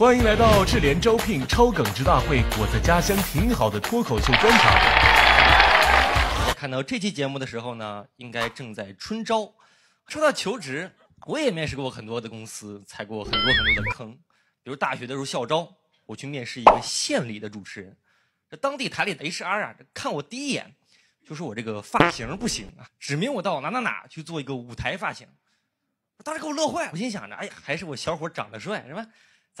欢迎来到智联招聘超耿直大会，我在家乡挺好的脱口秀专场。在看到这期节目的时候呢，应该正在春招。说到求职，我也面试过很多的公司，踩过很多很多的坑。比如大学的时候校招，我去面试一个县里的主持人，这当地台里的 HR 啊，看我第一眼就说我这个发型不行啊，指明我到哪哪哪去做一个舞台发型。当时给我乐坏了，我心想着，哎呀，还是我小伙长得帅是吧？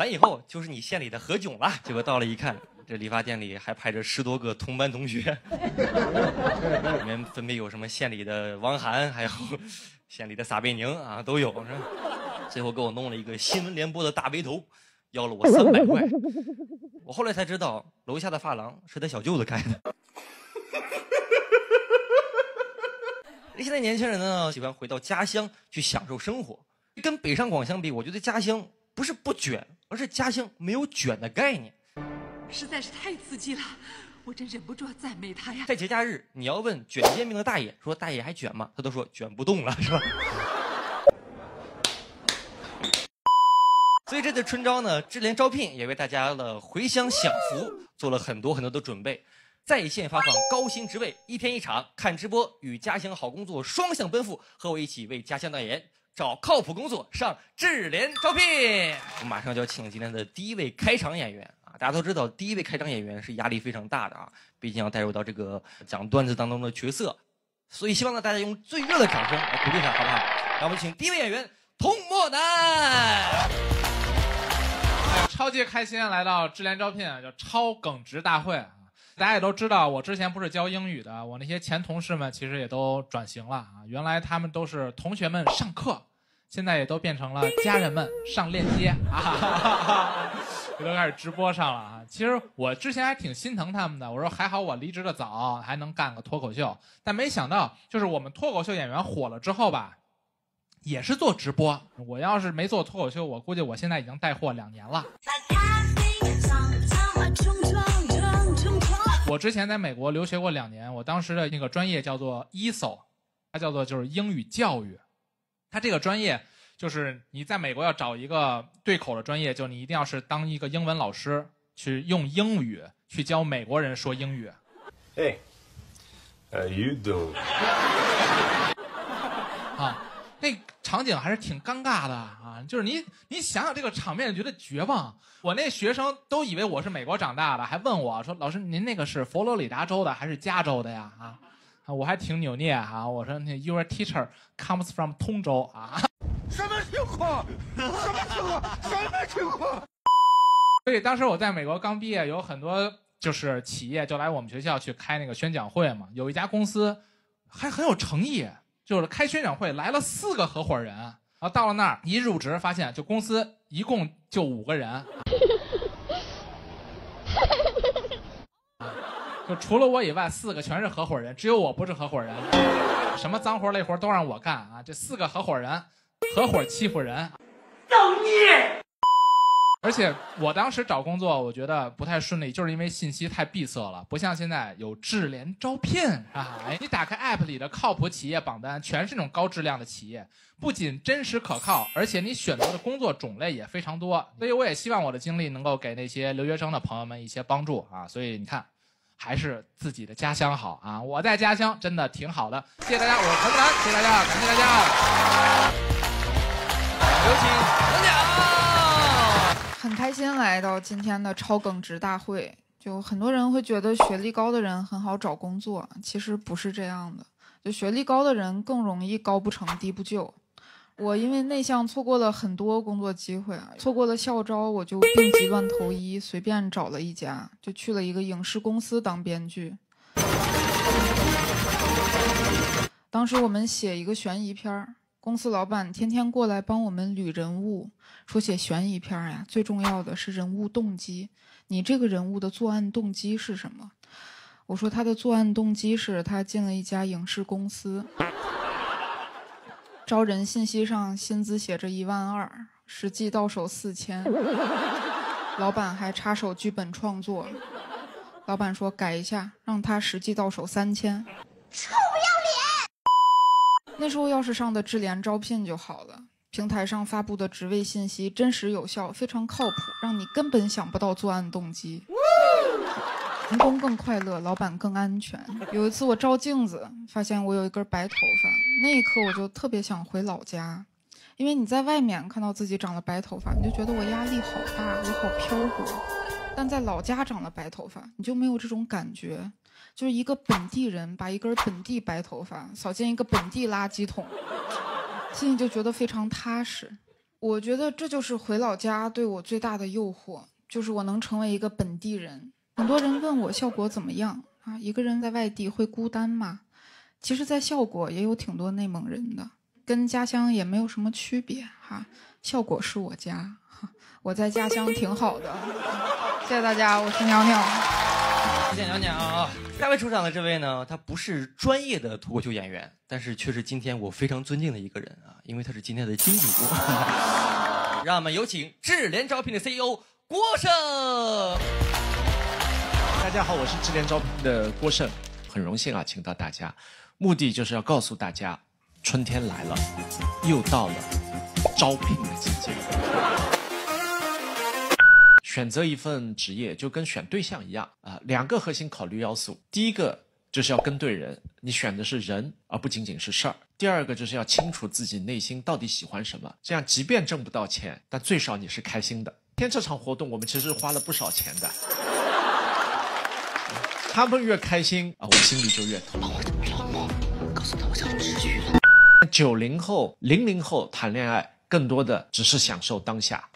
咱以后就是你县里的何炅了。结果到了一看，这理发店里还排着十多个同班同学，里面分别有什么县里的汪涵，还有 县里的撒贝宁啊，都有是吧？最后给我弄了一个新闻联播的大背头，要了我三百块。我后来才知道，楼下的发廊是他小舅子开的。现在年轻人呢，喜欢回到家乡去享受生活。跟北上广相比，我觉得家乡不是不卷，而是家乡没有卷的概念。实在是太刺激了，我真忍不住要赞美他呀！在节假日，你要问卷煎饼的大爷说：“大爷还卷吗？”他都说卷不动了，是吧？所以这次春招呢，智联招聘也为大家的回乡享福做了很多很多的准备，在线发放高薪职位，一天一场，看直播与家乡好工作双向奔赴，和我一起为家乡代言，找靠谱工作上智联招聘。我马上就要请今天的第一位开场演员啊！大家都知道，第一位开场演员是压力非常大的啊，毕竟要带入到这个讲段子当中的角色，所以希望呢大家用最热烈的掌声来鼓励他，好不好？让我们请第一位演员童漠南。超级开心来到智联招聘，叫超耿直大会啊！大家也都知道，我之前不是教英语的，我那些前同事们其实也都转型了啊。原来他们都是同学们上课，现在也都变成了家人们上链接啊，也都开始直播上了啊。其实我之前还挺心疼他们的，我说还好我离职的早，还能干个脱口秀，但没想到就是我们脱口秀演员火了之后吧。也是做直播，我要是没做脱口秀，我估计我现在已经带货两年了。我之前在美国留学过两年，我当时的那个专业叫做 ESO，它叫做就是英语教育。它这个专业就是你在美国要找一个对口的专业，就你一定要是当一个英文老师，去用英语去教美国人说英语。Hey, how you doing? 啊。那场景还是挺尴尬的啊！就是你，你想想这个场面，觉得绝望。我那学生都以为我是美国长大的，还问我说：“老师，您那个是佛罗里达州的还是加州的呀？”啊，我还挺扭捏啊。我说：“那 Your teacher comes from 通州啊。”什么情况？什么情况？什么情况？所以当时我在美国刚毕业，有很多就是企业就来我们学校去开那个宣讲会嘛。有一家公司还很有诚意。就是开宣讲会来了四个合伙人，然后到了那儿一入职发现，就公司一共就五个人，就除了我以外，四个全是合伙人，只有我不是合伙人，什么脏活累活都让我干啊！这四个合伙人合伙欺负人，造孽！而且我当时找工作，我觉得不太顺利，就是因为信息太闭塞了，不像现在有智联招聘啊！哎，你打开 App 里的靠谱企业榜单，全是那种高质量的企业，不仅真实可靠，而且你选择的工作种类也非常多。所以我也希望我的经历能够给那些留学生的朋友们一些帮助啊！所以你看，还是自己的家乡好啊！我在家乡真的挺好的，谢谢大家，我是何木兰，谢谢大家，感谢大家。有请颁奖。很开心来到今天的超耿直大会。就很多人会觉得学历高的人很好找工作，其实不是这样的。就学历高的人更容易高不成低不就。我因为内向错过了很多工作机会，错过了校招，我就病急乱投医，随便找了一家，就去了一个影视公司当编剧。当时我们写一个悬疑片儿。公司老板天天过来帮我们捋人物，说写悬疑片呀，最重要的是人物动机。你这个人物的作案动机是什么？我说他的作案动机是他进了一家影视公司，招人信息上薪资写着一万二，实际到手四千，老板还插手剧本创作。老板说改一下，让他实际到手三千。臭！那时候要是上的智联招聘就好了，平台上发布的职位信息真实有效，非常靠谱，让你根本想不到作案动机。员工更快乐，老板更安全。有一次我照镜子，发现我有一根白头发，那一刻我就特别想回老家，因为你在外面看到自己长了白头发，你就觉得我压力好大，我好飘忽；但在老家长了白头发，你就没有这种感觉，就是一个本地人把一根本地白头发扫进一个本地垃圾桶，心里就觉得非常踏实。我觉得这就是回老家对我最大的诱惑，就是我能成为一个本地人。很多人问我效果怎么样啊？一个人在外地会孤单吗？其实，在效果也有挺多内蒙人的，跟家乡也没有什么区别哈。效果是我家，我在家乡挺好的。谢谢大家，我是鸟鸟。谢谢鸟鸟。下位出场的这位呢，他不是专业的脱口秀演员，但是却是今天我非常尊敬的一个人啊，因为他是今天的金主播。让我们有请智联招聘的 CEO 郭胜。大家好，我是智联招聘的郭胜，很荣幸啊，请到大家，目的就是要告诉大家，春天来了，又到了招聘的季节。选择一份职业就跟选对象一样啊，两个核心考虑要素，第一个就是要跟对人，你选的是人而不仅仅是事儿；第二个就是要清楚自己内心到底喜欢什么，这样即便挣不到钱，但最少你是开心的。今天这场活动我们其实花了不少钱的。他们越开心啊，我心里就越痛。告诉他我想治愈了。九零后、零零后谈恋爱，更多的只是享受当下。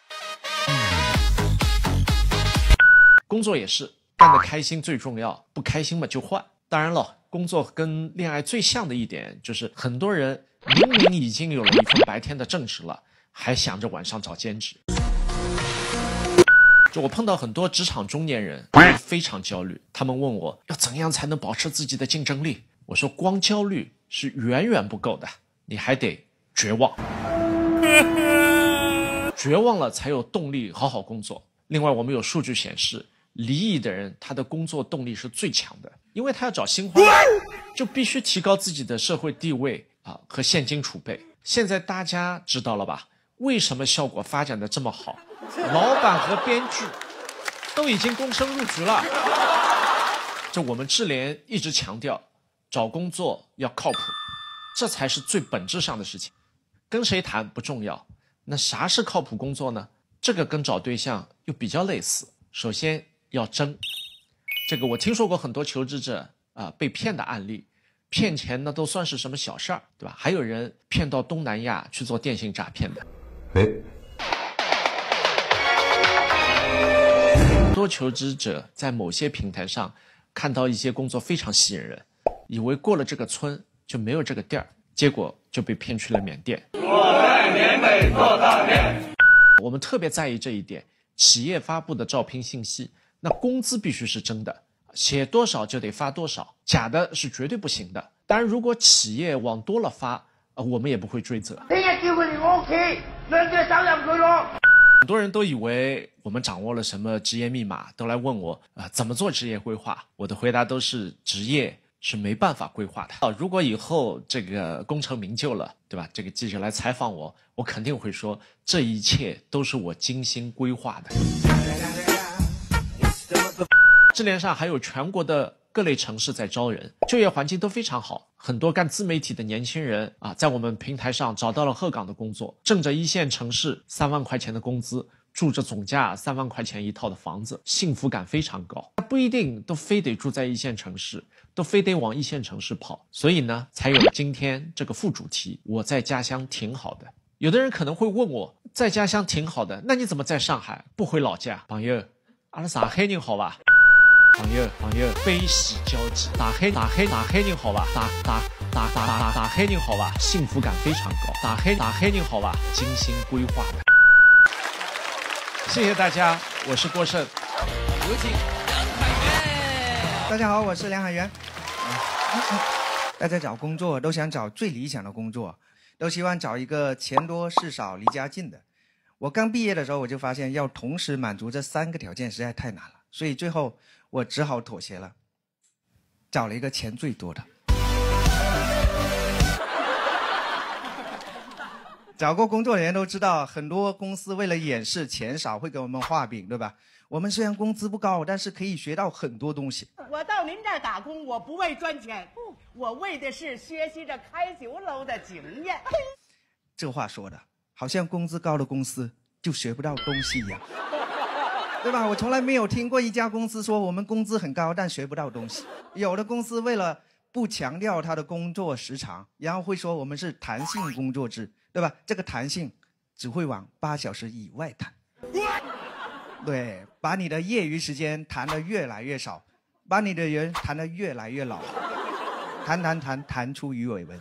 工作也是，干得开心最重要，不开心嘛就换。当然了，工作跟恋爱最像的一点就是，很多人明明已经有了一份白天的正职了，还想着晚上找兼职。就我碰到很多职场中年人，非常焦虑。他们问我要怎样才能保持自己的竞争力？我说光焦虑是远远不够的，你还得绝望，绝望了才有动力好好工作。另外，我们有数据显示，离异的人他的工作动力是最强的，因为他要找新欢，就必须提高自己的社会地位啊和现金储备。现在大家知道了吧？为什么效果发展的这么好？老板和编剧都已经躬身入局了。就我们智联一直强调，找工作要靠谱，这才是最本质上的事情。跟谁谈不重要，那啥是靠谱工作呢？这个跟找对象又比较类似。首先要争，这个我听说过很多求职者啊被骗的案例，骗钱那都算是什么小事儿，对吧？还有人骗到东南亚去做电信诈骗的。哎。多求职者在某些平台上看到一些工作非常吸引人，以为过了这个村就没有这个店儿，结果就被骗去了缅甸。我在缅北做诈骗。我们特别在意这一点，企业发布的招聘信息，那工资必须是真的，写多少就得发多少，假的是绝对不行的。当然，如果企业往多了发，呃，我们也不会追责。听日叫佢嚟我屋企，两隻手入佢咯。很多人都以为我们掌握了什么职业密码，都来问我啊怎么做职业规划。我的回答都是职业是没办法规划的。啊，如果以后这个功成名就了，对吧？这个记者来采访我，我肯定会说这一切都是我精心规划的。智联上还有全国的各类城市在招人，就业环境都非常好。很多干自媒体的年轻人啊，在我们平台上找到了鹤岗的工作，挣着一线城市三万块钱的工资，住着总价三万块钱一套的房子，幸福感非常高。不一定都非得住在一线城市，都非得往一线城市跑。所以呢，才有今天这个副主题。我在家乡挺好的。有的人可能会问我，在家乡挺好的，那你怎么在上海不回老家？朋友，阿拉上海人好吧？朋友，朋友，悲喜交集。打黑打黑打黑人好吧？打打打打打打黑人好吧？幸福感非常高。打黑打黑人好吧？精心规划的。谢谢大家，我是郭胜。有请梁海源。大家好，我是梁海源。大家找工作都想找最理想的工作，都希望找一个钱多事少、离家近的。我刚毕业的时候，我就发现要同时满足这三个条件实在太难了，所以最后。我只好妥协了，找了一个钱最多的。找过工作的人都知道，很多公司为了掩饰钱少，会给我们画饼，对吧？我们虽然工资不高，但是可以学到很多东西。我到您这儿打工，我不为赚钱，我为的是学习着开酒楼的经验。这话说的，好像工资高的公司就学不到东西一样，对吧？我从来没有听过一家公司说我们工资很高，但学不到东西。有的公司为了不强调他的工作时长，然后会说我们是弹性工作制，对吧？这个弹性只会往八小时以外弹。对，把你的业余时间弹得越来越少，把你的人弹得越来越老，弹弹弹弹出鱼尾纹。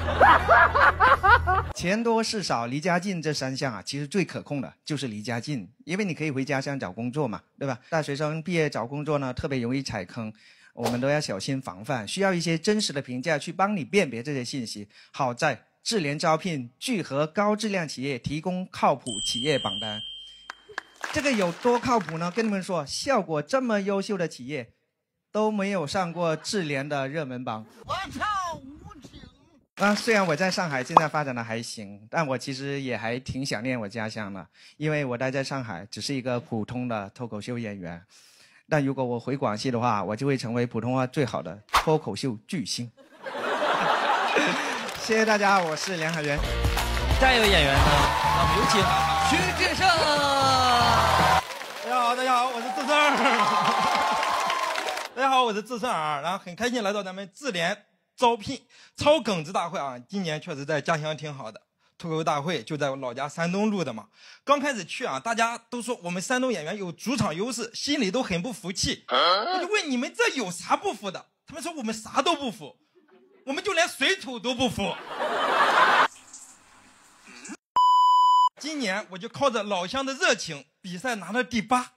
钱多事少离家近这三项啊，其实最可控的就是离家近，因为你可以回家乡找工作嘛，对吧？大学生毕业找工作呢，特别容易踩坑，我们都要小心防范，需要一些真实的评价去帮你辨别这些信息。好在智联招聘聚合高质量企业，提供靠谱企业榜单。这个有多靠谱呢？跟你们说，效果这么优秀的企业，都没有上过智联的热门榜。我操，啊，虽然我在上海现在发展的还行，但我其实也还挺想念我家乡的，因为我待在上海只是一个普通的脱口秀演员，但如果我回广西的话，我就会成为普通话最好的脱口秀巨星。谢谢大家，我是梁海源。下一位演员呢？让我们有请徐志胜。大家好，大家好，我是志胜。大家好，我是志胜啊，然后很开心来到咱们智联招聘超耿直大会啊。今年确实在家乡挺好的，脱口秀大会就在我老家山东录的嘛。刚开始去啊，大家都说我们山东演员有主场优势，心里都很不服气。我就问你们这有啥不服的？他们说我们啥都不服，我们就连水土都不服。今年我就靠着老乡的热情，比赛拿了第八。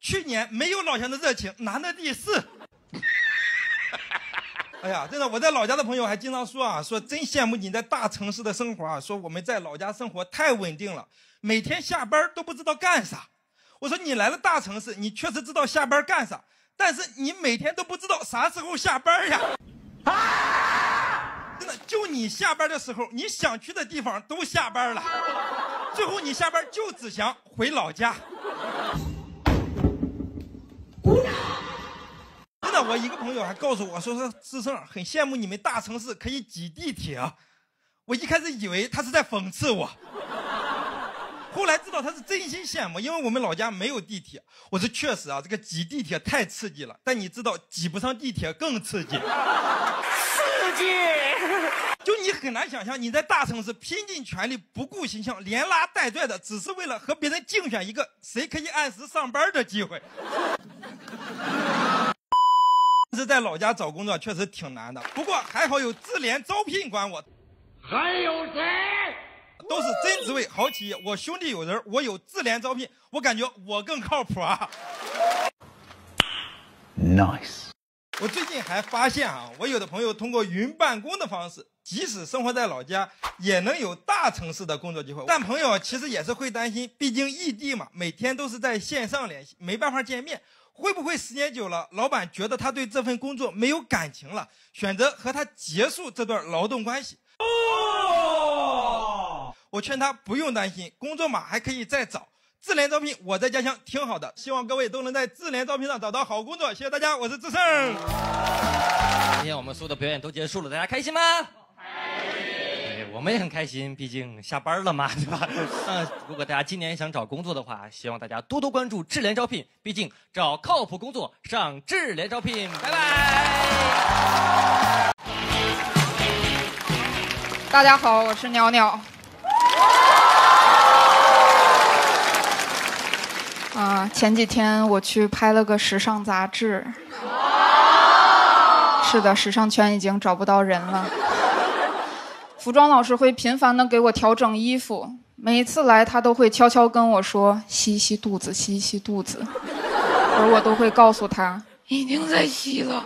去年没有老乡的热情，拿了第四。哎呀，真的，我在老家的朋友还经常说啊，说真羡慕你在大城市的生活啊，说我们在老家生活太稳定了，每天下班都不知道干啥。我说你来了大城市，你确实知道下班干啥，但是你每天都不知道啥时候下班呀。啊真的，就你下班的时候，你想去的地方都下班了，最后你下班就只想回老家。真的，我一个朋友还告诉我说说志胜很羡慕你们大城市可以挤地铁，我一开始以为他是在讽刺我，后来知道他是真心羡慕，因为我们老家没有地铁。我说确实啊，这个挤地铁太刺激了，但你知道挤不上地铁更刺激。刺激！就你很难想象，你在大城市拼尽全力，不顾形象，连拉带拽的，只是为了和别人竞选一个谁可以按时上班的机会。但是在老家找工作确实挺难的，不过还好有智联招聘管我。还有谁？都是真职位、好企业。我兄弟有人，我有智联招聘，我感觉我更靠谱啊。Nice。我最近还发现啊，我有的朋友通过云办公的方式，即使生活在老家，也能有大城市的工作机会。但朋友其实也是会担心，毕竟异地嘛，每天都是在线上联系，没办法见面，会不会时间久了，老板觉得他对这份工作没有感情了，选择和他结束这段劳动关系？哦，我劝他不用担心，工作嘛还可以再找。智联招聘，我在家乡挺好的，希望各位都能在智联招聘上找到好工作。谢谢大家，我是智胜。今天我们所有的表演都结束了，大家开心吗？我们也很开心，毕竟下班了嘛，对吧？嗯，如果大家今年想找工作的话，希望大家多多关注智联招聘，毕竟找靠谱工作上智联招聘。拜拜。大家好，我是鸟鸟。啊，前几天我去拍了个时尚杂志。是的，时尚圈已经找不到人了。服装老师会频繁的给我调整衣服，每一次来他都会悄悄跟我说吸一吸肚子，吸一吸肚子，而我都会告诉他已经在吸了。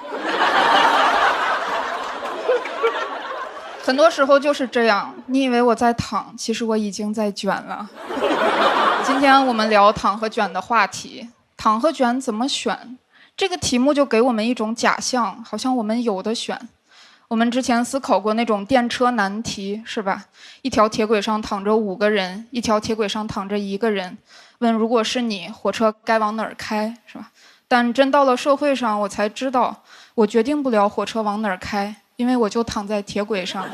很多时候就是这样，你以为我在躺，其实我已经在卷了。今天我们聊躺和卷的话题，躺和卷怎么选？这个题目就给我们一种假象，好像我们有的选。我们之前思考过那种电车难题，是吧？一条铁轨上躺着五个人，一条铁轨上躺着一个人。问如果是你，火车该往哪儿开，是吧？但真到了社会上，我才知道，我决定不了火车往哪儿开，因为我就躺在铁轨上。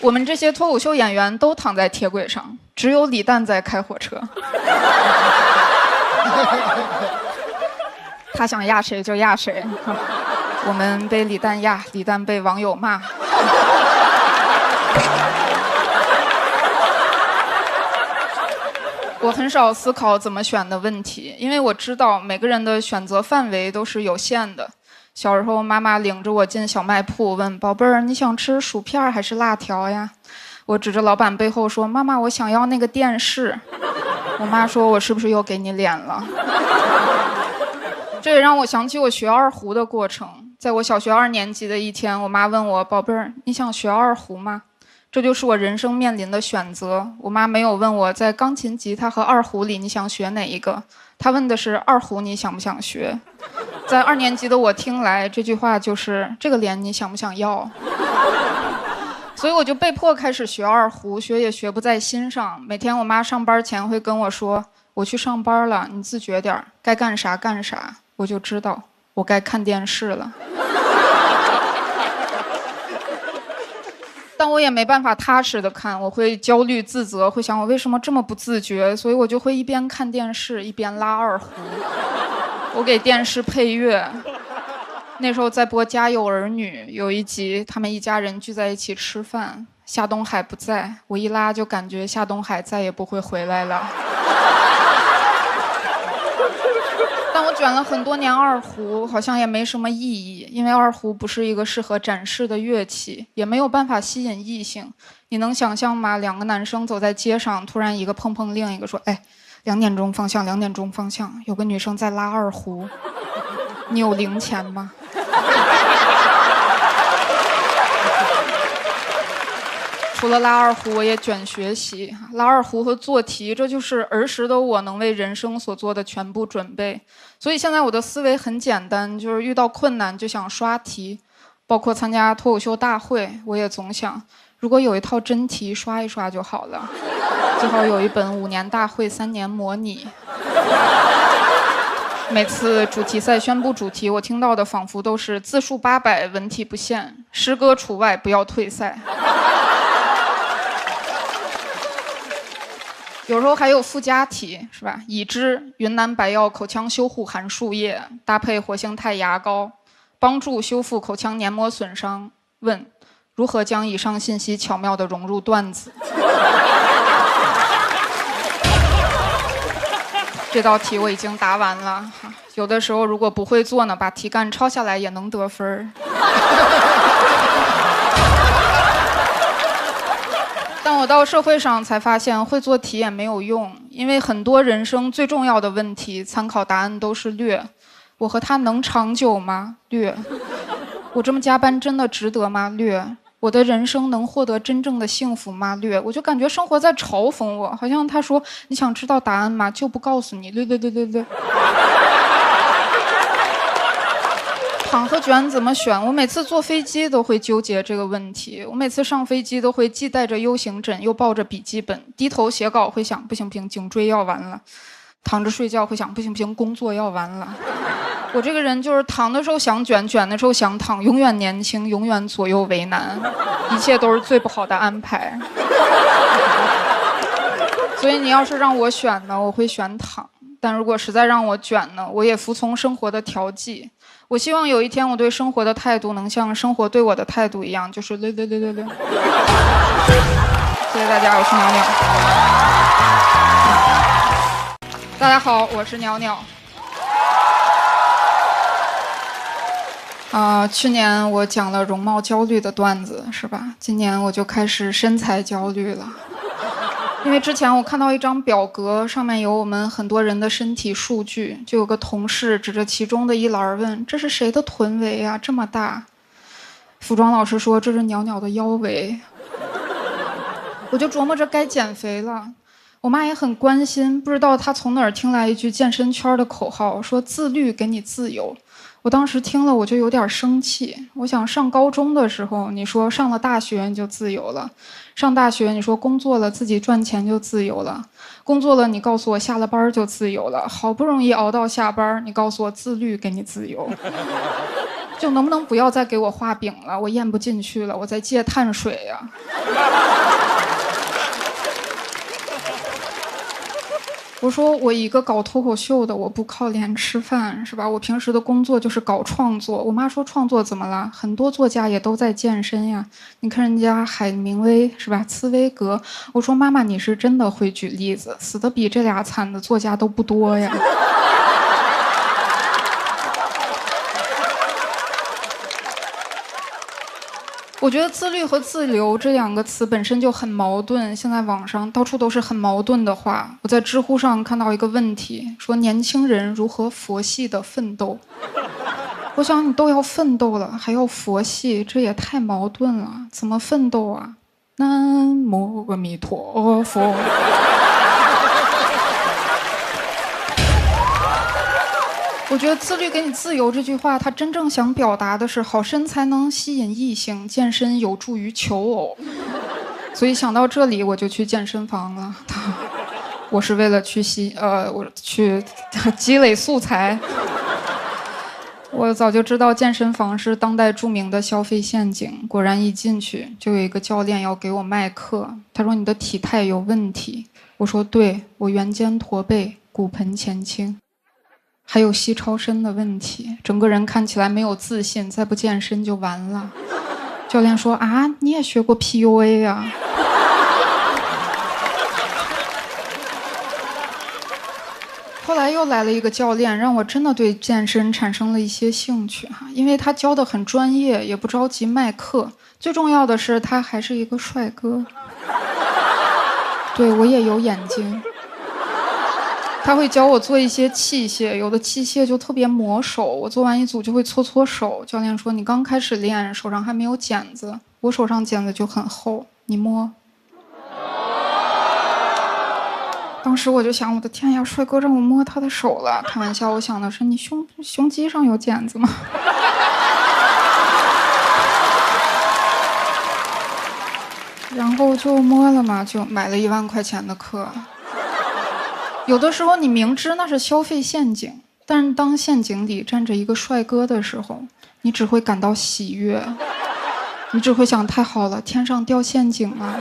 我们这些脱口秀演员都躺在铁轨上，只有李诞在开火车。他想压谁就压谁，我们被李诞压，李诞被网友骂。我很少思考怎么选的问题，因为我知道每个人的选择范围都是有限的。小时候，妈妈领着我进小卖铺，问：“宝贝儿，你想吃薯片还是辣条呀？”我指着老板背后说：“妈妈，我想要那个电视。”我妈说：“我是不是又给你脸了？”这也让我想起我学二胡的过程。在我小学二年级的一天，我妈问我：“宝贝儿，你想学二胡吗？”这就是我人生面临的选择。我妈没有问我在钢琴、吉他和二胡里你想学哪一个，她问的是二胡你想不想学。在二年级的我听来，这句话就是这个脸你想不想要？所以我就被迫开始学二胡，学也学不在心上。每天我妈上班前会跟我说：“我去上班了，你自觉点该干啥干啥。”我就知道我该看电视了。但我也没办法踏实的看，我会焦虑自责，会想我为什么这么不自觉，所以我就会一边看电视一边拉二胡。我给电视配乐，那时候在播《家有儿女》，有一集他们一家人聚在一起吃饭，夏东海不在，我一拉就感觉夏东海再也不会回来了。卷了很多年二胡，好像也没什么意义，因为二胡不是一个适合展示的乐器，也没有办法吸引异性。你能想象吗？两个男生走在街上，突然一个碰碰另一个说：“哎。”两点钟方向，两点钟方向，有个女生在拉二胡。你有零钱吗？除了拉二胡，我也卷学习，拉二胡和做题，这就是儿时的我能为人生所做的全部准备。所以现在我的思维很简单，就是遇到困难就想刷题，包括参加脱口秀大会，我也总想。如果有一套真题刷一刷就好了，最好有一本五年大会三年模拟。每次主题赛宣布主题，我听到的仿佛都是字数八百，文体不限，诗歌除外，不要退赛。有时候还有附加题，是吧？已知云南白药口腔修护含漱液搭配活性炭牙膏，帮助修复口腔黏膜损伤。问。如何将以上信息巧妙地融入段子？这道题我已经答完了。有的时候如果不会做呢，把题干抄下来也能得分儿。我到社会上才发现，会做题也没有用，因为很多人生最重要的问题，参考答案都是略。我和他能长久吗？略。我这么加班真的值得吗？略。我的人生能获得真正的幸福吗？略，我就感觉生活在嘲讽我，好像他说你想知道答案吗？就不告诉你。略略略略略。躺和卷怎么选？我每次坐飞机都会纠结这个问题。我每次上飞机都会既带着 U 型枕，又抱着笔记本，低头写稿会想不行不行，颈椎要完了；躺着睡觉会想不行不行，工作要完了。我这个人就是躺的时候想卷，卷的时候想躺，永远年轻，永远左右为难，一切都是最不好的安排。所以你要是让我选呢，我会选躺；但如果实在让我卷呢，我也服从生活的调剂。我希望有一天我对生活的态度能像生活对我的态度一样，就是六六六六六。谢谢大家，我是鸟鸟。大家好，我是鸟鸟。啊，去年我讲了容貌焦虑的段子，是吧？今年我就开始身材焦虑了，因为之前我看到一张表格，上面有我们很多人的身体数据，就有个同事指着其中的一栏问：“这是谁的臀围啊？这么大？”服装老师说：“这是袅袅的腰围。”我就琢磨着该减肥了。我妈也很关心，不知道她从哪儿听来一句健身圈的口号，说：“自律给你自由。”我当时听了，我就有点生气。我想上高中的时候，你说上了大学你就自由了；上大学你说工作了自己赚钱就自由了；工作了你告诉我下了班就自由了。好不容易熬到下班，你告诉我自律给你自由，就能不能不要再给我画饼了？我咽不进去了，我在戒碳水呀、我说我一个搞脱口秀的，我不靠脸吃饭是吧？我平时的工作就是搞创作。我妈说创作怎么了？很多作家也都在健身呀。你看人家海明威是吧？茨威格。我说妈妈，你是真的会举例子，死的比这俩惨的作家都不多呀。我觉得自律和自留这两个词本身就很矛盾。现在网上到处都是很矛盾的话。我在知乎上看到一个问题，说年轻人如何佛系的奋斗。我想你都要奋斗了，还要佛系，这也太矛盾了。怎么奋斗啊？南无阿弥陀佛。我觉得“自律给你自由”这句话，它真正想表达的是好身材能吸引异性，健身有助于求偶。所以想到这里，我就去健身房了。我是为了去吸呃，我去积累素材。我早就知道健身房是当代著名的消费陷阱。果然一进去，就有一个教练要给我卖课。他说：“你的体态有问题。”我说：“对，我圆肩驼背，骨盆前倾。”还有膝超伸的问题，整个人看起来没有自信，再不健身就完了。教练说：“啊，你也学过 PUA 呀、后来又来了一个教练，让我真的对健身产生了一些兴趣哈，因为他教的很专业，也不着急卖课。最重要的是，他还是一个帅哥。对我也有眼睛。他会教我做一些器械，有的器械就特别磨手，我做完一组就会搓搓手。教练说：“你刚开始练，手上还没有茧子，我手上茧子就很厚，你摸。”当时我就想，我的天呀，帅哥让我摸他的手了。开玩笑，我想的是你胸胸肌上有茧子吗？然后就摸了嘛，就买了一万块钱的课。有的时候你明知那是消费陷阱，但是当陷阱里站着一个帅哥的时候，你只会感到喜悦，你只会想太好了，天上掉陷阱了。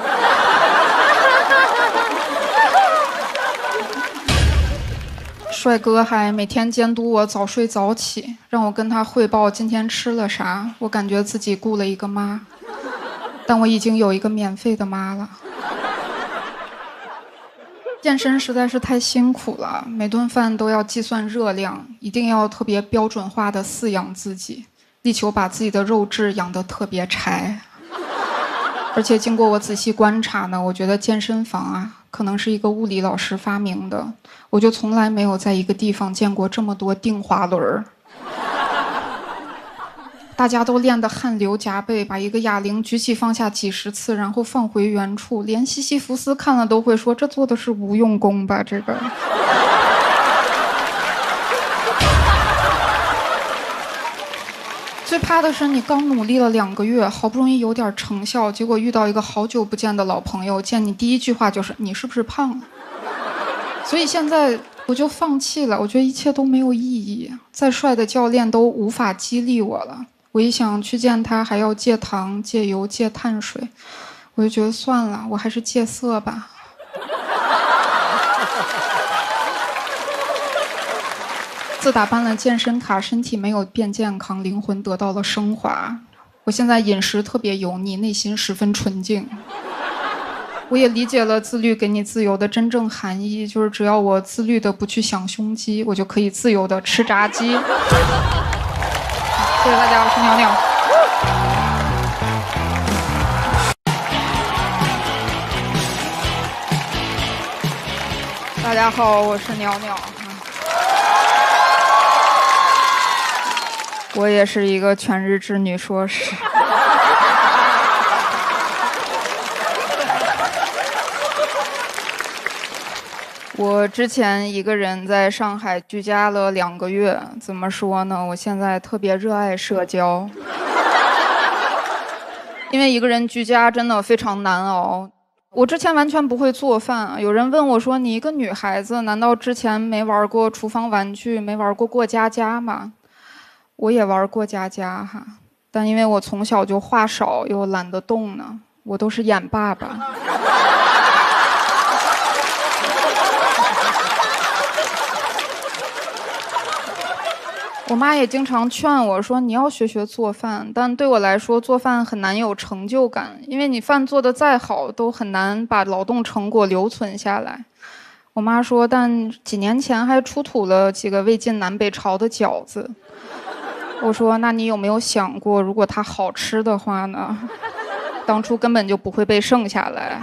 帅哥还每天监督我早睡早起，让我跟他汇报今天吃了啥。我感觉自己雇了一个妈，但我已经有一个免费的妈了。健身实在是太辛苦了，每顿饭都要计算热量，一定要特别标准化的饲养自己，力求把自己的肉质养得特别柴。而且经过我仔细观察呢，我觉得健身房啊，可能是一个物理老师发明的，我就从来没有在一个地方见过这么多定滑轮儿。大家都练得汗流浃背，把一个哑铃举起放下几十次，然后放回原处。连西西弗斯看了都会说：“这做的是无用功吧？”这个。最怕的是你刚努力了两个月，好不容易有点成效，结果遇到一个好久不见的老朋友，见你第一句话就是：“你是不是胖了？”所以现在我就放弃了，我觉得一切都没有意义，再帅的教练都无法激励我了。我一想去见他，还要戒糖、戒油、戒碳水，我就觉得算了，我还是戒色吧。自打办了健身卡，身体没有变健康，灵魂得到了升华。我现在饮食特别油腻，内心十分纯净。我也理解了自律给你自由的真正含义，就是只要我自律的不去想胸肌，我就可以自由的吃炸鸡。谢谢大家，我是鸟鸟。大家好，我是鸟鸟。我也是一个全日制女硕士。我之前一个人在上海居家了两个月，怎么说呢？我现在特别热爱社交，因为一个人居家真的非常难熬。我之前完全不会做饭，有人问我说：“你一个女孩子，难道之前没玩过厨房玩具，没玩过过家家吗？”我也玩过家家哈，但因为我从小就话少又懒得动呢，我都是演爸爸。我妈也经常劝我说：“你要学学做饭。”但对我来说，做饭很难有成就感，因为你饭做的再好，都很难把劳动成果留存下来。我妈说：“但几年前还出土了几个魏晋南北朝的饺子。”我说：“那你有没有想过，如果它好吃的话呢？当初根本就不会被剩下来。”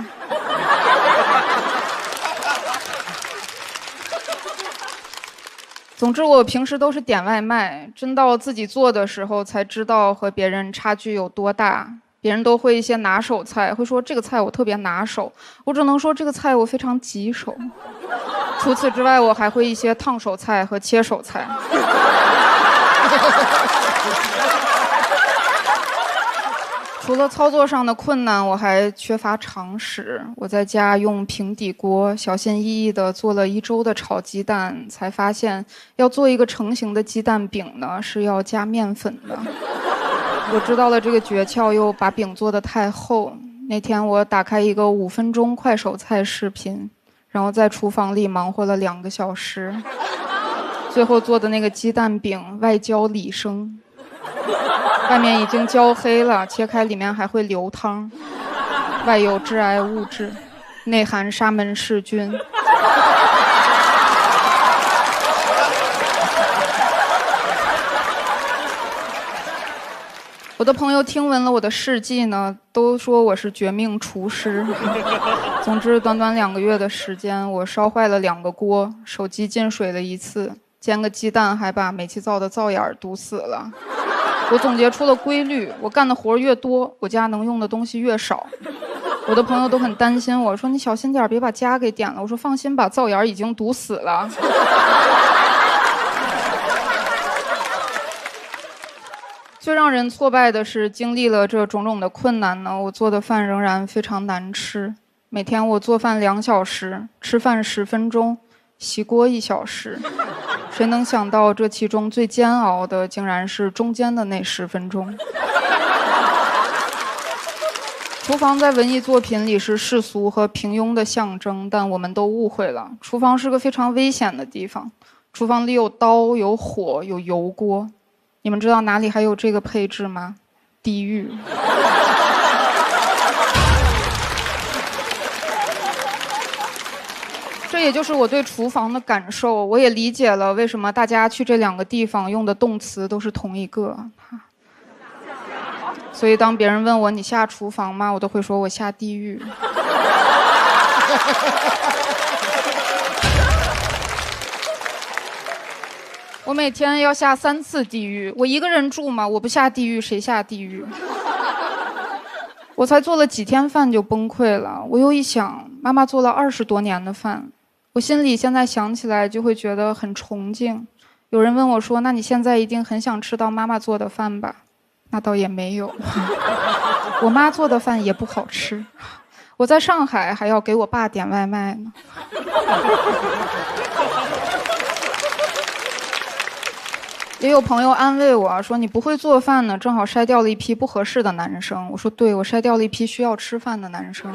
总之，我平时都是点外卖，真到自己做的时候才知道和别人差距有多大。别人都会一些拿手菜，会说这个菜我特别拿手，我只能说这个菜我非常棘手。除此之外，我还会一些烫手菜和切手菜。除了操作上的困难，我还缺乏常识。我在家用平底锅小心翼翼地做了一周的炒鸡蛋，才发现要做一个成型的鸡蛋饼呢，是要加面粉的。我知道了这个诀窍，又把饼做得太厚。那天我打开一个五分钟快手菜视频，然后在厨房里忙活了两个小时，最后做的那个鸡蛋饼外焦里生。外面已经焦黑了，切开里面还会流汤，外有致癌物质，内含沙门氏菌。我的朋友听闻了我的事迹呢，都说我是绝命厨师。总之，短短两个月的时间，我烧坏了两个锅，手机进水了一次，煎个鸡蛋还把煤气灶的灶眼堵死了。我总结出了规律：我干的活越多，我家能用的东西越少。我的朋友都很担心我，说你小心点，别把家给点了。我说放心吧，灶眼已经堵死了。最让人挫败的是，经历了这种种的困难呢，我做的饭仍然非常难吃。每天我做饭两小时，吃饭十分钟，洗锅一小时。谁能想到，这其中最煎熬的，竟然是中间的那十分钟。厨房在文艺作品里是世俗和平庸的象征，但我们都误会了。厨房是个非常危险的地方，厨房里有刀、有火、有油锅。你们知道哪里还有这个配置吗？地狱。也就是我对厨房的感受，我也理解了为什么大家去这两个地方用的动词都是同一个。所以当别人问我你下厨房吗，我都会说我下地狱。我每天要下三次地狱，我一个人住嘛，我不下地狱谁下地狱？我才做了几天饭就崩溃了，我又一想，妈妈做了二十多年的饭。我心里现在想起来就会觉得很崇敬。有人问我说：“那你现在一定很想吃到妈妈做的饭吧？”那倒也没有，我妈做的饭也不好吃。我在上海还要给我爸点外卖呢。也有朋友安慰我说：“你不会做饭呢，正好筛掉了一批不合适的男生。”我说：“对，我筛掉了一批需要吃饭的男生。”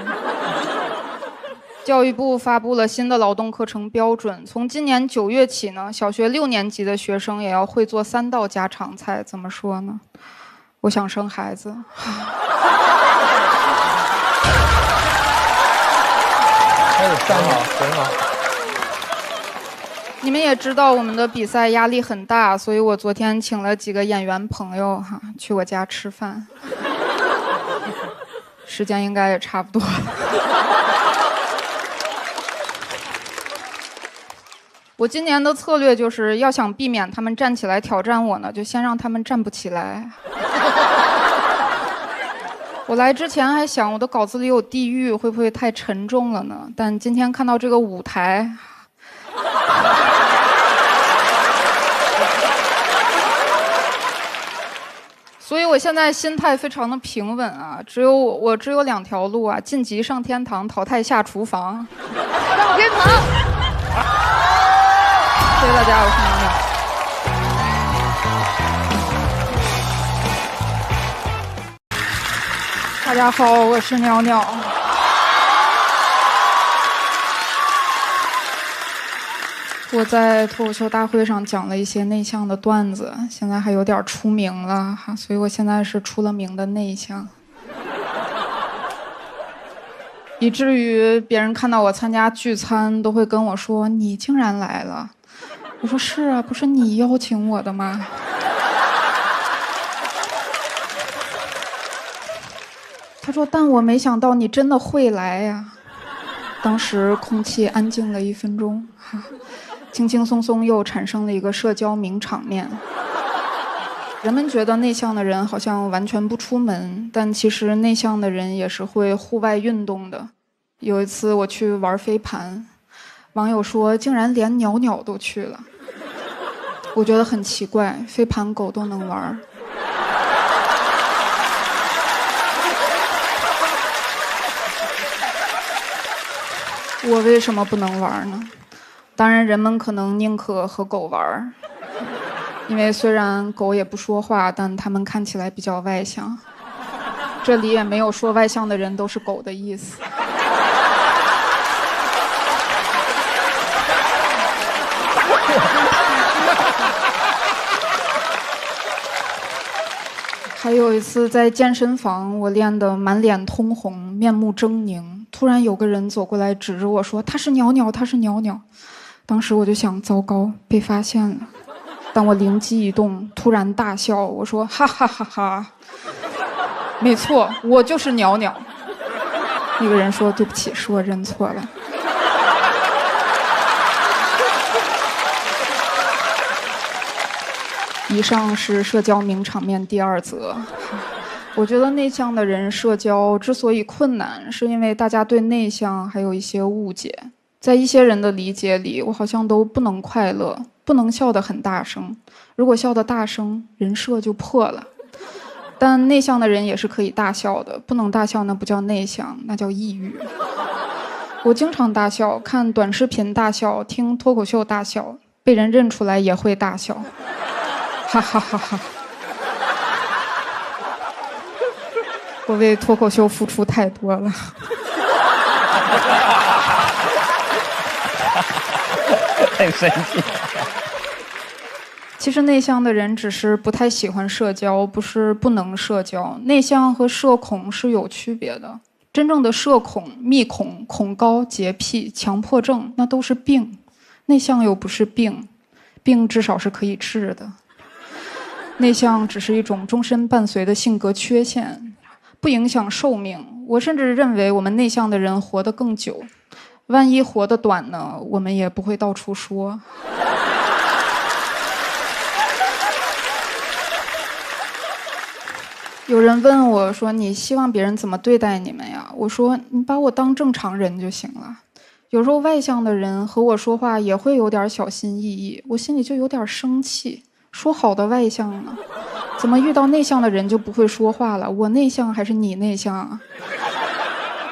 教育部发布了新的劳动课程标准，从今年九月起呢，小学六年级的学生也要会做三道家常菜。怎么说呢？我想生孩子。哎，站好，很好。你们也知道我们的比赛压力很大，所以我昨天请了几个演员朋友哈去我家吃饭，时间应该也差不多了。我今年的策略就是要想避免他们站起来挑战我呢，就先让他们站不起来。我来之前还想我的稿子里有地狱，会不会太沉重了呢？但今天看到这个舞台，所以我现在心态非常的平稳啊。只有我，我只有两条路啊：晋级上天堂，淘汰下厨房。上天堂。谢谢大家，我是娘娘。大家好，我是鸟鸟。我在脱口秀大会上讲了一些内向的段子，现在还有点出名了哈，所以我现在是出了名的内向，以至于别人看到我参加聚餐都会跟我说：“你竟然来了。”我说：“是啊，不是你邀请我的吗？”他说：“但我没想到你真的会来呀。”当时空气安静了一分钟，哈。轻轻松松又产生了一个社交名场面。人们觉得内向的人好像完全不出门，但其实内向的人也是会户外运动的。有一次我去玩飞盘，网友说竟然连鸟鸟都去了，我觉得很奇怪，飞盘狗都能玩。我为什么不能玩呢？当然，人们可能宁可和狗玩，因为虽然狗也不说话，但它们看起来比较外向。这里也没有说外向的人都是狗的意思。还有一次在健身房，我练得满脸通红，面目狰狞，突然有个人走过来，指着我说：“他是鸟鸟，他是鸟鸟。”当时我就想，糟糕，被发现了。但我灵机一动，突然大笑，我说：“哈哈哈哈！没错，我就是鸟鸟。”那个人说：“对不起，是我认错了。”以上是社交名场面第二则。我觉得内向的人社交之所以困难，是因为大家对内向还有一些误解。在一些人的理解里，我好像都不能快乐，不能笑得很大声。如果笑得大声，人设就破了。但内向的人也是可以大笑的，不能大笑那不叫内向，那叫抑郁。我经常大笑，看短视频大笑，听脱口秀大笑，被人认出来也会大笑，哈哈哈哈。我为脱口秀付出太多了。很生气。其实内向的人只是不太喜欢社交，不是不能社交。内向和社恐是有区别的。真正的社恐、密恐、恐高、洁癖、强迫症，那都是病。内向又不是病，病至少是可以治的。内向只是一种终身伴随的性格缺陷，不影响寿命。我甚至认为，我们内向的人活得更久。万一活得短呢？我们也不会到处说。有人问我说：“你希望别人怎么对待你们呀？”我说：“你把我当正常人就行了。”有时候外向的人和我说话也会有点小心翼翼，我心里就有点生气。说好的外向呢？怎么遇到内向的人就不会说话了？我内向还是你内向啊？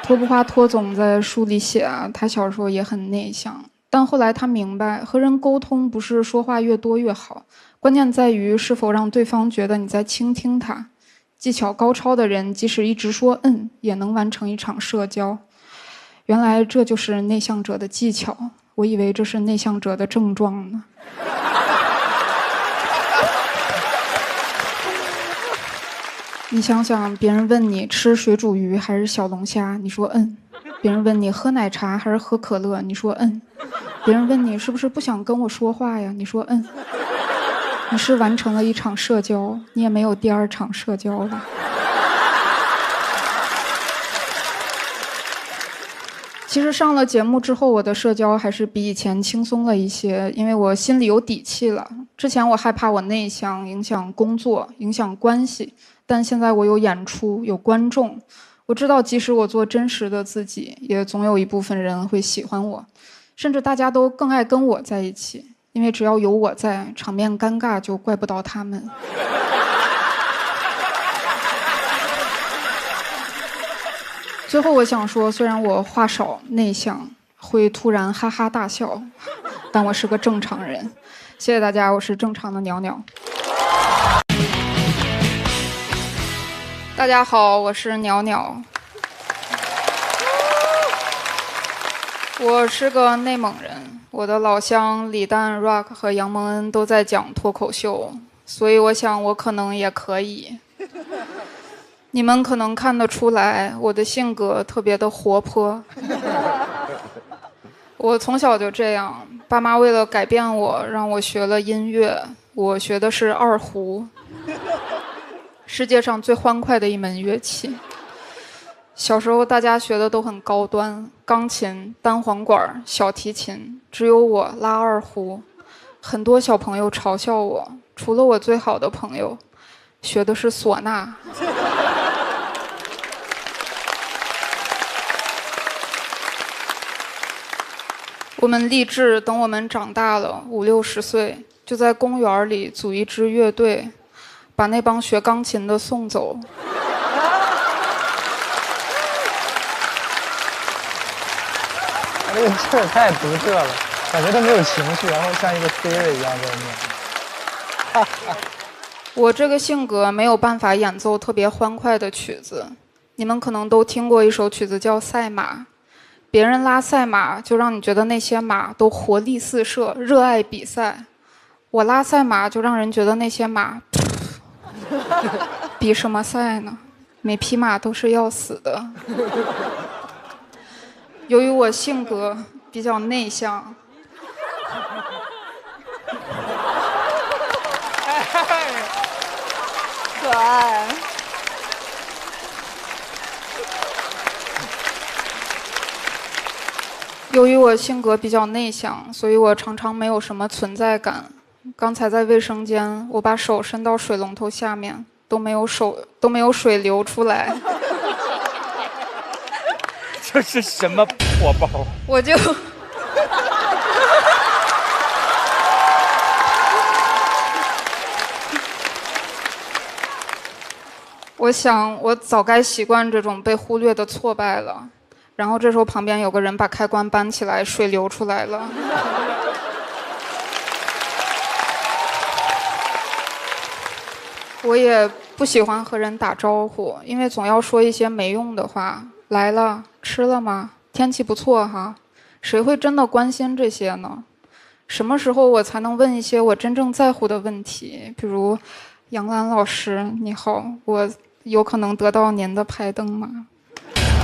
托不花托总在书里写啊，他小时候也很内向，但后来他明白，和人沟通不是说话越多越好，关键在于是否让对方觉得你在倾听他。技巧高超的人，即使一直说嗯，也能完成一场社交。原来这就是内向者的技巧，我以为这是内向者的症状呢。你想想，别人问你吃水煮鱼还是小龙虾，你说嗯；别人问你喝奶茶还是喝可乐，你说嗯；别人问你是不是不想跟我说话呀，你说嗯。你是完成了一场社交，你也没有第二场社交了。其实上了节目之后，我的社交还是比以前轻松了一些，因为我心里有底气了。之前我害怕我内向，影响工作，影响关系。但现在我有演出，有观众，我知道即使我做真实的自己，也总有一部分人会喜欢我，甚至大家都更爱跟我在一起，因为只要有我在，场面尴尬就怪不到他们。最后我想说，虽然我话少内向，会突然哈哈大笑，但我是个正常人。谢谢大家，我是正常的鸟鸟。大家好，我是鸟鸟。我是个内蒙人，我的老乡李诞、Rock 和杨蒙恩都在讲脱口秀，所以我想我可能也可以。你们可能看得出来，我的性格特别的活泼。我从小就这样，爸妈为了改变我，让我学了音乐，我学的是二胡，世界上最欢快的一门乐器。小时候大家学的都很高端，钢琴、单簧管、小提琴，只有我拉二胡。很多小朋友嘲笑我，除了我最好的朋友，学的是唢呐。我们立志，等我们长大了五六十岁，就在公园里组一支乐队，把那帮学钢琴的送走。这个劲儿太独特了，感觉他没有情绪，然后像一个 Siri 一样在念。我这个性格没有办法演奏特别欢快的曲子，你们可能都听过一首曲子叫《赛马》，别人拉赛马就让你觉得那些马都活力四射、热爱比赛，我拉赛马就让人觉得那些马 比什么赛呢？每匹马都是要死的。由于我性格比较内向，可爱。由于我性格比较内向，所以我常常没有什么存在感。刚才在卫生间，我把手伸到水龙头下面，都没有手都没有水流出来。这是什么破包？我就 我想，我早该习惯这种被忽略的挫败了。然后这时候旁边有个人把开关搬起来，水流出来了。我也不喜欢和人打招呼，因为总要说一些没用的话。来了，吃了吗？天气不错哈。谁会真的关心这些呢？什么时候我才能问一些我真正在乎的问题？比如，杨澜老师你好，我有可能得到您的拍灯吗？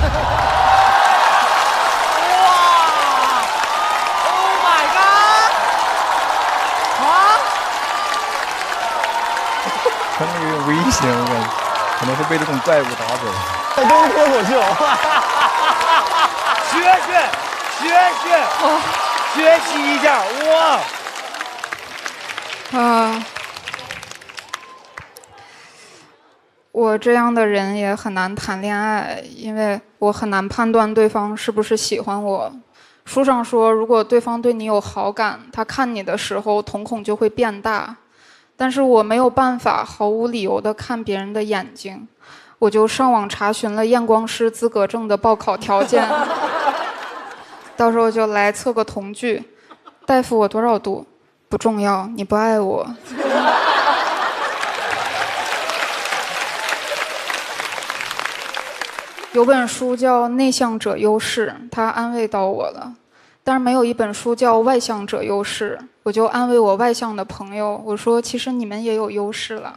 哇！Oh my god！啊！可能有点危险，我感觉，可能会被这种怪物打走。都是脱口秀，学学学学，学习一下哇！啊，我这样的人也很难谈恋爱，因为我很难判断对方是不是喜欢我。书上说，如果对方对你有好感，他看你的时候瞳孔就会变大，但是我没有办法毫无理由的看别人的眼睛。我就上网查询了验光师资格证的报考条件，到时候就来测个瞳距。大夫，我多少度？不重要，你不爱我。有本书叫《内向者优势》，它安慰到我了。但是没有一本书叫《外向者优势》，我就安慰我外向的朋友，我说：“其实你们也有优势了。”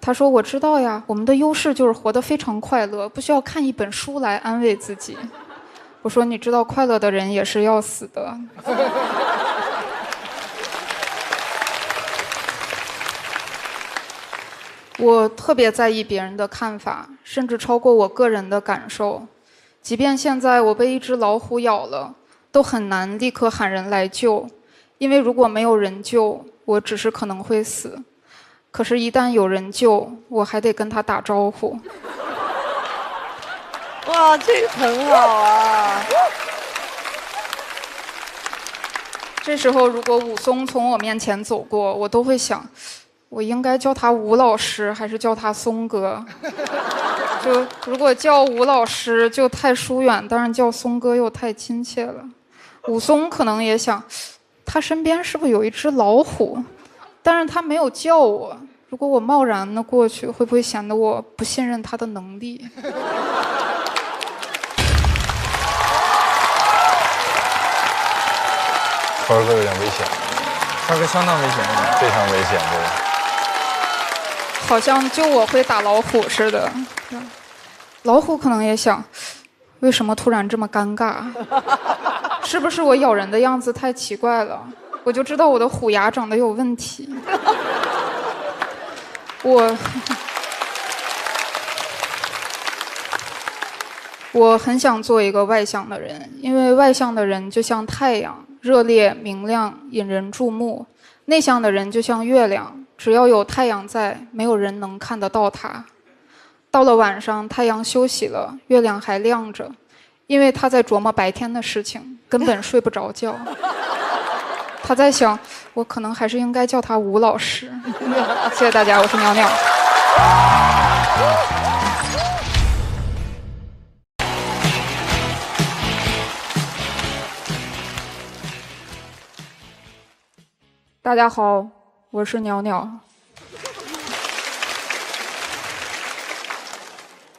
他说：“我知道呀，我们的优势就是活得非常快乐，不需要看一本书来安慰自己。”我说：“你知道，快乐的人也是要死的。”我特别在意别人的看法，甚至超过我个人的感受。即便现在我被一只老虎咬了，都很难立刻喊人来救，因为如果没有人救，我只是可能会死。可是，一旦有人救，我还得跟他打招呼。哇，这个很好啊！这时候，如果武松从我面前走过，我都会想，我应该叫他吴老师，还是叫他松哥？就如果叫吴老师就太疏远，但是叫松哥又太亲切了。武松可能也想，他身边是不是有一只老虎？但是他没有叫我。如果我贸然的过去，会不会显得我不信任他的能力？川哥有点危险，川哥相当危险，非常危险，对。好像就我会打老虎似的。老虎可能也想，为什么突然这么尴尬？是不是我咬人的样子太奇怪了？我就知道我的虎牙长得有问题。我 我很想做一个外向的人，因为外向的人就像太阳，热烈明亮，引人注目；内向的人就像月亮，只要有太阳在，没有人能看得到它。到了晚上，太阳休息了，月亮还亮着，因为他在琢磨白天的事情，根本睡不着觉。他在想，我可能还是应该叫他吴老师。谢谢大家，我是鸟鸟。大家好，我是鸟鸟。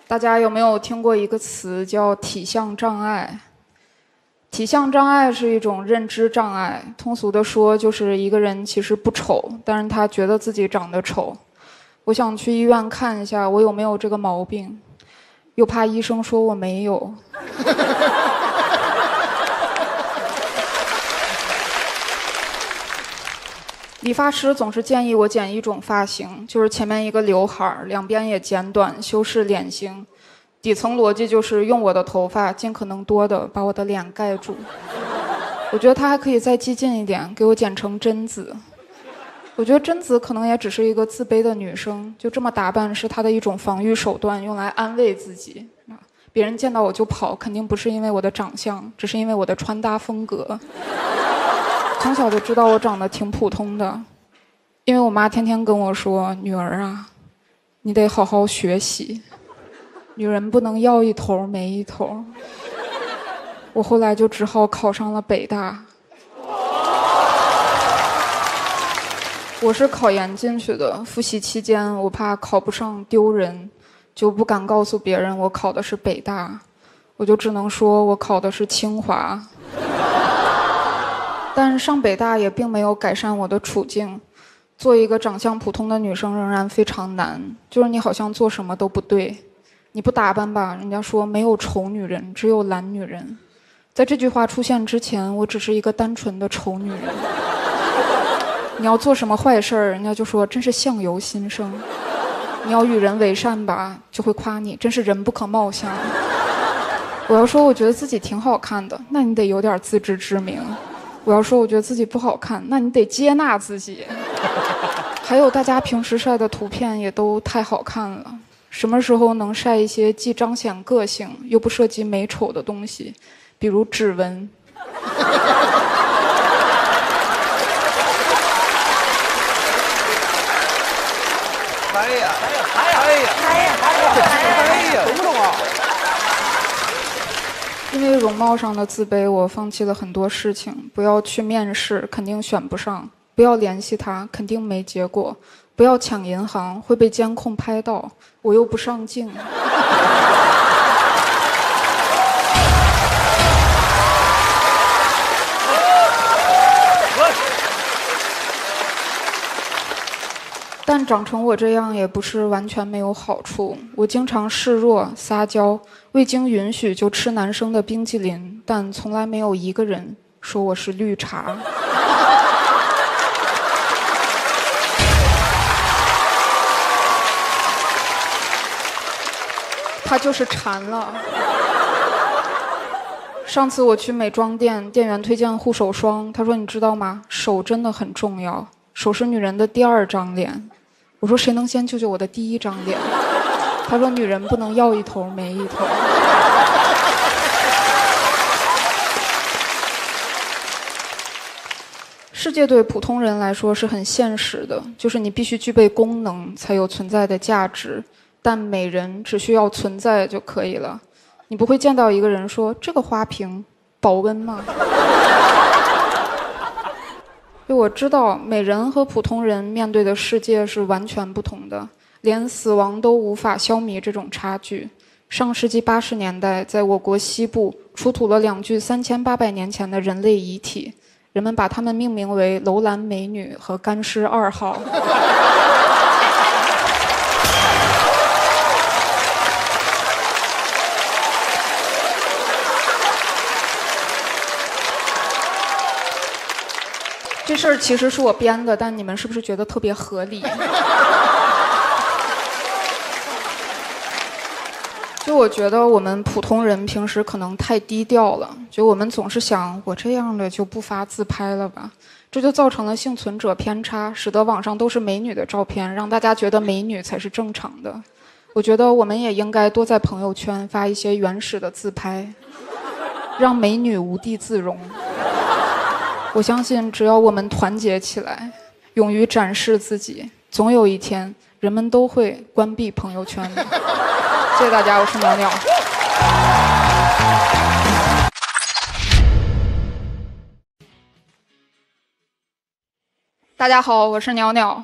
大家有没有听过一个词叫体相障碍？体相障碍是一种认知障碍，通俗的说就是一个人其实不丑，但是他觉得自己长得丑。我想去医院看一下，我有没有这个毛病，又怕医生说我没有。理发师总是建议我剪一种发型，就是前面一个刘海儿，两边也剪短，修饰脸型。底层逻辑就是用我的头发尽可能多的把我的脸盖住。我觉得他还可以再激进一点，给我剪成贞子。我觉得贞子可能也只是一个自卑的女生，就这么打扮是她的一种防御手段，用来安慰自己。别人见到我就跑，肯定不是因为我的长相，只是因为我的穿搭风格。从小就知道我长得挺普通的，因为我妈天天跟我说：“女儿啊，你得好好学习，女人不能要一头没一头。”我后来就只好考上了北大。我是考研进去的，复习期间我怕考不上丢人，就不敢告诉别人我考的是北大，我就只能说我考的是清华。但上北大也并没有改善我的处境，做一个长相普通的女生仍然非常难。就是你好像做什么都不对，你不打扮吧，人家说没有丑女人，只有懒女人。在这句话出现之前，我只是一个单纯的丑女人。你要做什么坏事儿，人家就说真是相由心生。你要与人为善吧，就会夸你真是人不可貌相。我要说我觉得自己挺好看的，那你得有点自知之明。我要说我觉得自己不好看，那你得接纳自己。还有大家平时晒的图片也都太好看了，什么时候能晒一些既彰显个性又不涉及美丑的东西？比如指纹。哎呀，哎呀，哎呀，哎呀，哎呀，哎呀，懂不懂啊？因为容貌上的自卑，我放弃了很多事情。不要去面试，肯定选不上；不要联系他，肯定没结果；不要抢银行，会被监控拍到。我又不上镜。但长成我这样也不是完全没有好处。我经常示弱、撒娇，未经允许就吃男生的冰激凌，但从来没有一个人说我是绿茶。他就是馋了。上次我去美妆店，店员推荐护手霜，他说：“你知道吗？手真的很重要，手是女人的第二张脸。”我说谁能先救救我的第一张脸？他说女人不能要一头没一头。世界对普通人来说是很现实的，就是你必须具备功能才有存在的价值。但美人只需要存在就可以了。你不会见到一个人说这个花瓶保温吗？就我知道，美人和普通人面对的世界是完全不同的，连死亡都无法消弭这种差距。上世纪八十年代，在我国西部出土了两具三千八百年前的人类遗体，人们把它们命名为“楼兰美女”和“干尸二号”。这事儿其实是我编的，但你们是不是觉得特别合理？就我觉得我们普通人平时可能太低调了，就我们总是想我这样的就不发自拍了吧，这就造成了幸存者偏差，使得网上都是美女的照片，让大家觉得美女才是正常的。我觉得我们也应该多在朋友圈发一些原始的自拍，让美女无地自容。我相信，只要我们团结起来，勇于展示自己，总有一天人们都会关闭朋友圈的。谢谢大家，我是鸟鸟。大家好，我是鸟鸟。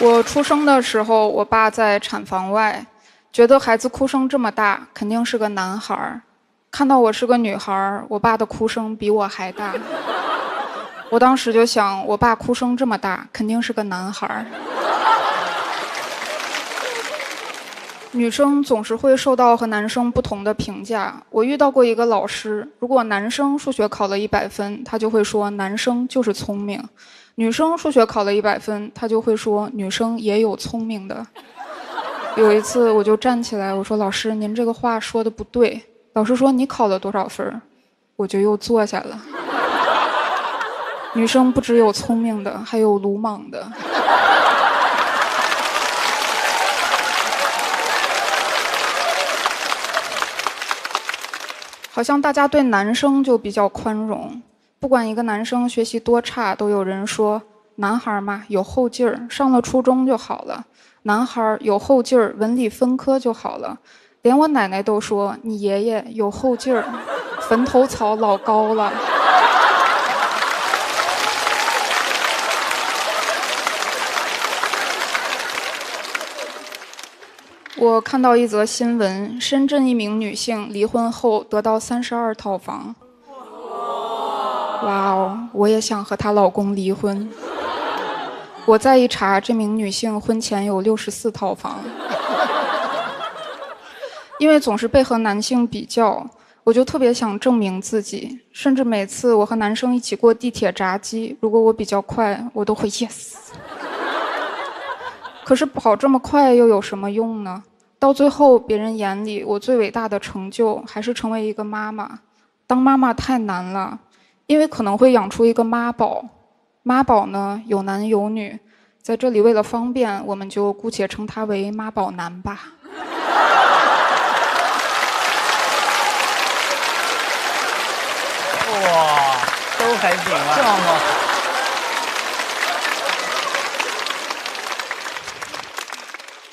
我出生的时候，我爸在产房外，觉得孩子哭声这么大，肯定是个男孩儿。看到我是个女孩儿，我爸的哭声比我还大。我当时就想，我爸哭声这么大，肯定是个男孩儿。女生总是会受到和男生不同的评价。我遇到过一个老师，如果男生数学考了一百分，他就会说男生就是聪明；女生数学考了一百分，他就会说女生也有聪明的。有一次，我就站起来，我说：“老师，您这个话说的不对。”老师说：“你考了多少分？”我就又坐下了。女生不只有聪明的，还有鲁莽的。好像大家对男生就比较宽容，不管一个男生学习多差，都有人说：“男孩嘛，有后劲儿，上了初中就好了；男孩有后劲儿，文理分科就好了。”连我奶奶都说：“你爷爷有后劲儿，坟头草老高了。”我看到一则新闻：深圳一名女性离婚后得到三十二套房。哇哦！我也想和她老公离婚。我再一查，这名女性婚前有六十四套房。因为总是被和男性比较，我就特别想证明自己。甚至每次我和男生一起过地铁闸机，如果我比较快，我都会 yes。可是跑这么快又有什么用呢？到最后，别人眼里我最伟大的成就还是成为一个妈妈。当妈妈太难了，因为可能会养出一个妈宝。妈宝呢，有男有女，在这里为了方便，我们就姑且称他为妈宝男吧。哇，都还行啊！这么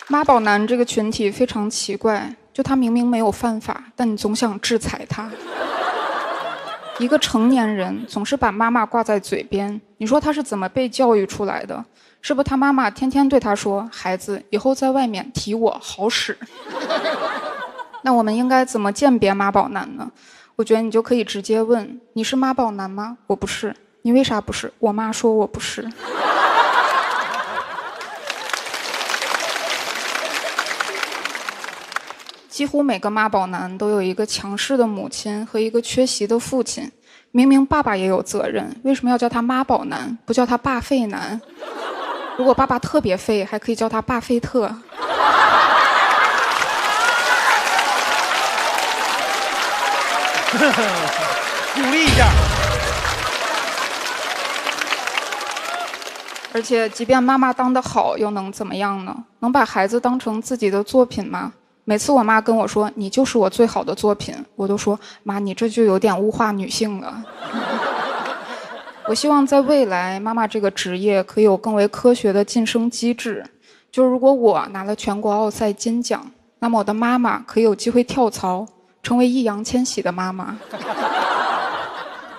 妈宝男这个群体非常奇怪，就他明明没有犯法，但你总想制裁他。一个成年人总是把妈妈挂在嘴边，你说他是怎么被教育出来的？是不是他妈妈天天对他说：“孩子，以后在外面提我好使。”那我们应该怎么鉴别妈宝男呢？我觉得你就可以直接问：“你是妈宝男吗？”我不是。你为啥不是？我妈说我不是。几乎每个妈宝男都有一个强势的母亲和一个缺席的父亲。明明爸爸也有责任，为什么要叫他妈宝男，不叫他爸废男？如果爸爸特别废，还可以叫他爸费特。鼓励一下。而且，即便妈妈当得好，又能怎么样呢？能把孩子当成自己的作品吗？每次我妈跟我说“你就是我最好的作品”，我都说“妈，你这就有点物化女性了”。我希望在未来，妈妈这个职业可以有更为科学的晋升机制。就是如果我拿了全国奥赛金奖，那么我的妈妈可以有机会跳槽，成为易烊千玺的妈妈。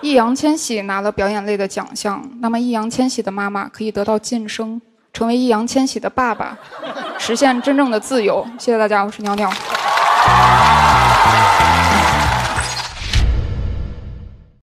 易烊千玺拿了表演类的奖项，那么易烊千玺的妈妈可以得到晋升，成为易烊千玺的爸爸，实现真正的自由。谢谢大家，我是鸟鸟。